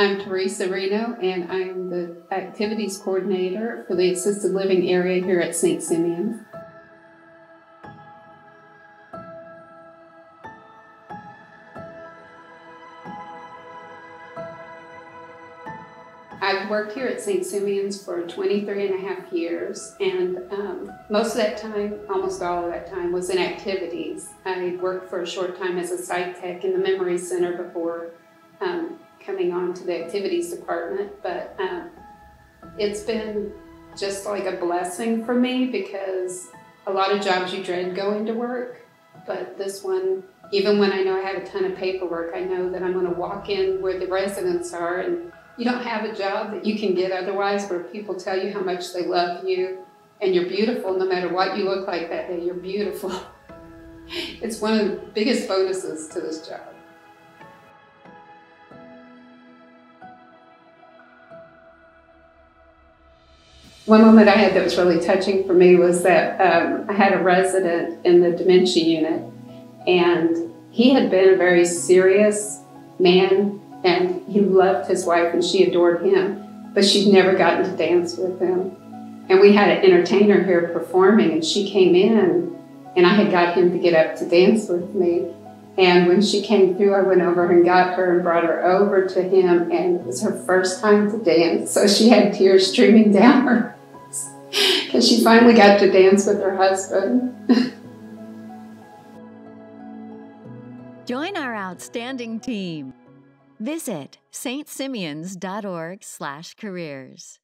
I'm Teresa Reno, and I'm the activities coordinator for the assisted living area here at St. Simeon's. I've worked here at St. Simeon's for 23 and a half years, and um, most of that time, almost all of that time, was in activities. I worked for a short time as a site tech in the Memory Center before coming on to the activities department, but um, it's been just like a blessing for me because a lot of jobs you dread going to work, but this one, even when I know I have a ton of paperwork, I know that I'm going to walk in where the residents are and you don't have a job that you can get otherwise where people tell you how much they love you and you're beautiful no matter what you look like that day, you're beautiful. It's one of the biggest bonuses to this job. One moment I had that was really touching for me was that um, I had a resident in the dementia unit, and he had been a very serious man, and he loved his wife and she adored him, but she'd never gotten to dance with him. And we had an entertainer here performing, and she came in, and I had got him to get up to dance with me. And when she came through, I went over and got her and brought her over to him, and it was her first time to dance, so she had tears streaming down her because she finally got to dance with her husband. Join our outstanding team. Visit stsimeons.org/careers.